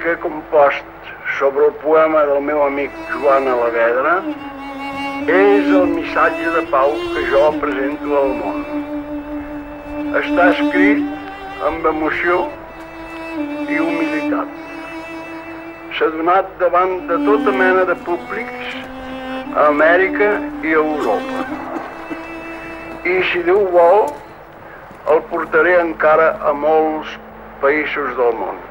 que he compost sobre el poema del meu amic Joan Alavedra és el missatge de pau que jo presento al món. Està escrit amb emoció i humilitat. S'ha donat davant de tota mena de públics a Amèrica i a Europa. I si Déu vol, el portaré encara a molts països del món.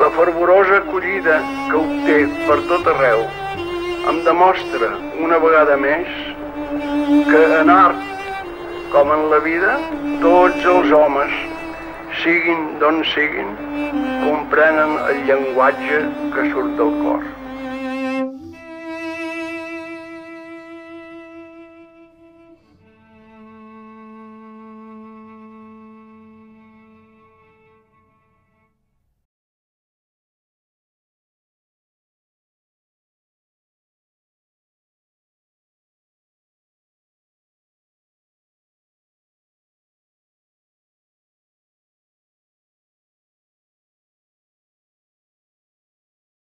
La fervorosa acollida que obté per tot arreu em demostra una vegada més que en art, com en la vida, tots els homes, siguin d'on siguin, comprenen el llenguatge que surt del cor.